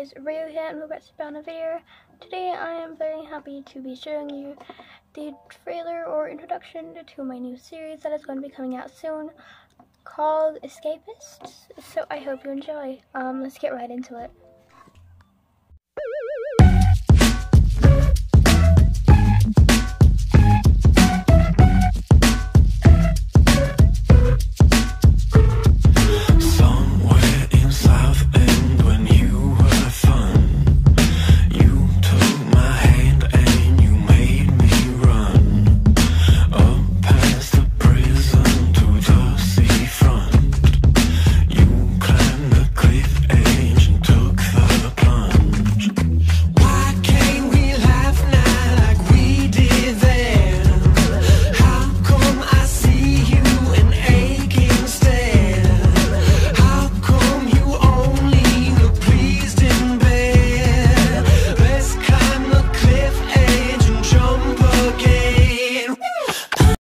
guys, Reo here and welcome back to another video. Today I am very happy to be showing you the trailer or introduction to my new series that is going to be coming out soon called Escapists. So I hope you enjoy. Um, let's get right into it.